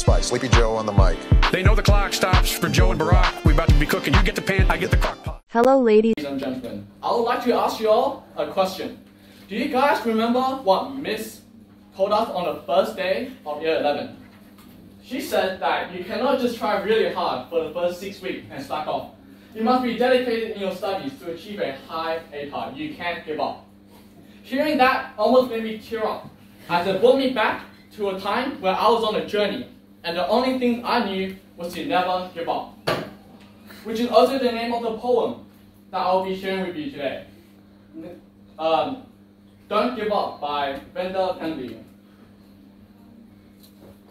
Spy. Sleepy Joe on the mic. They know the clock stops for Joe and Barack. We're about to be cooking. You get the pan, I get the crock pot. Hello, ladies. Ladies and gentlemen, I would like to ask you all a question. Do you guys remember what Miss told us on the first day of year 11? She said that you cannot just try really hard for the first six weeks and slack off. You must be dedicated in your studies to achieve a high ATAR. You can't give up. Hearing that almost made me tear up, as it brought me back to a time where I was on a journey, and the only thing I knew was to never give up. Which is also the name of the poem that I'll be sharing with you today. Um, Don't Give Up by Venda Penley.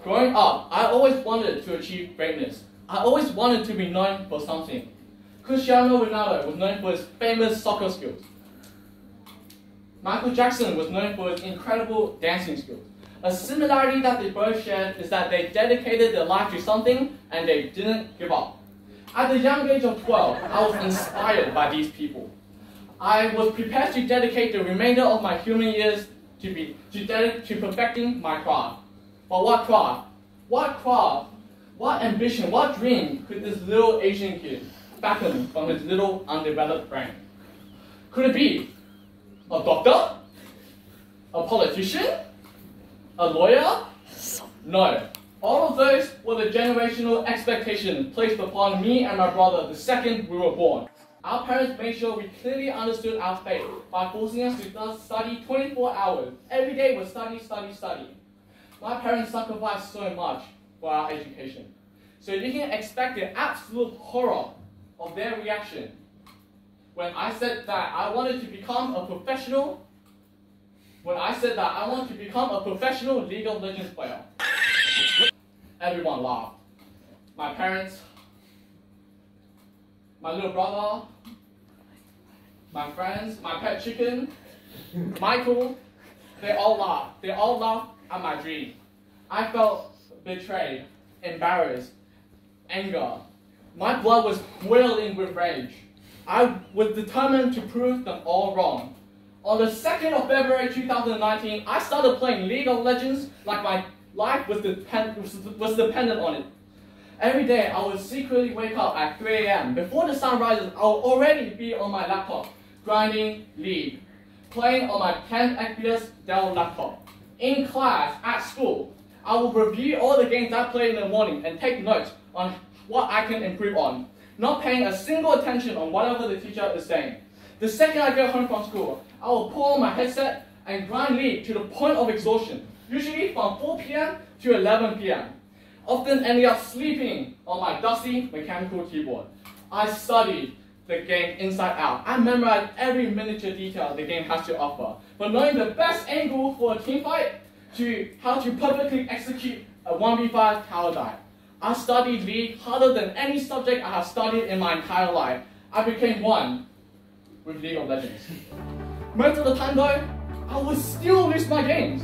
Growing up, I always wanted to achieve greatness. I always wanted to be known for something. Cristiano Ronaldo was known for his famous soccer skills. Michael Jackson was known for his incredible dancing skills. A similarity that they both shared is that they dedicated their life to something and they didn't give up. At the young age of 12, I was inspired by these people. I was prepared to dedicate the remainder of my human years to be to, to perfecting my craft. But what craft? What craft? What ambition? What dream could this little Asian kid fathom from his little undeveloped brain? Could it be a doctor? A politician? A lawyer? No. All of those were the generational expectations placed upon me and my brother the second we were born. Our parents made sure we clearly understood our fate by forcing us to study 24 hours. Every day was study, study, study. My parents sacrificed so much for our education. So you can expect the absolute horror of their reaction when I said that I wanted to become a professional, when I said that I want to become a professional League of Legends player. Everyone laughed. My parents, my little brother, my friends, my pet chicken, Michael, they all laughed. They all laughed at my dream. I felt betrayed, embarrassed, anger. My blood was boiling with rage. I was determined to prove them all wrong. On the 2nd of February 2019, I started playing League of Legends like my life was, depend- was, dependent on it. Every day, I would secretly wake up at 3 a.m. Before the sun rises, I would already be on my laptop, grinding League, playing on my 10 FPS Dell laptop. In class, at school, I will review all the games I play in the morning and take notes on what I can improve on, not paying a single attention on whatever the teacher is saying. The second I get home from school, I will pull on my headset and grind League to the point of exhaustion, usually from 4 p.m. to 11 p.m. Often ending up sleeping on my dusty mechanical keyboard. I studied the game inside out. I memorized every miniature detail the game has to offer. But knowing the best angle for a team fight to how to perfectly execute a 1v5 tower dive. I studied League harder than any subject I have studied in my entire life. I became one with League of Legends. Most of the time though, I would still lose my games.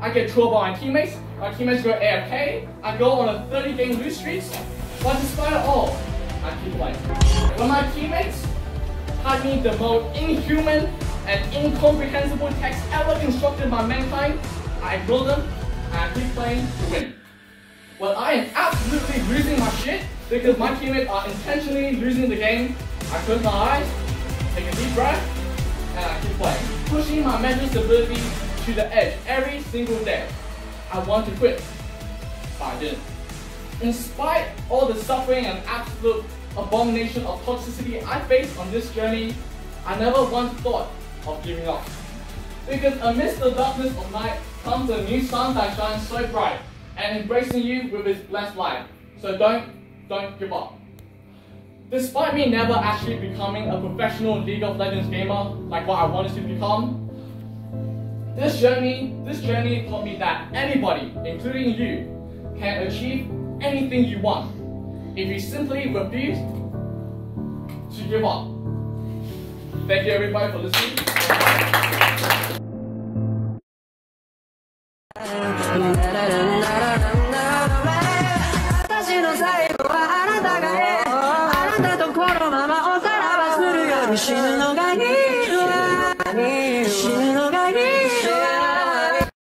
I get trolled by my teammates, my teammates go AFK, I go on a 30 game lose streak, but despite it all, I keep playing. When my teammates had me the most inhuman and incomprehensible text ever instructed by mankind, I ignore them and I keep playing to win. When I am absolutely losing my shit because my teammates are intentionally losing the game, I close my eyes, breath, and I keep playing, pushing my mental stability to the edge every single day. I want to quit, but I didn't. In spite all the suffering and absolute abomination of toxicity I faced on this journey, I never once thought of giving up. Because amidst the darkness of night comes a new sun that shines so bright and embracing you with its blessed light. So don't, don't give up. Despite me never actually becoming a professional League of Legends gamer like what I wanted to become, this journey, this journey taught me that anybody, including you, can achieve anything you want if you simply refuse to give up. Thank you everybody for listening.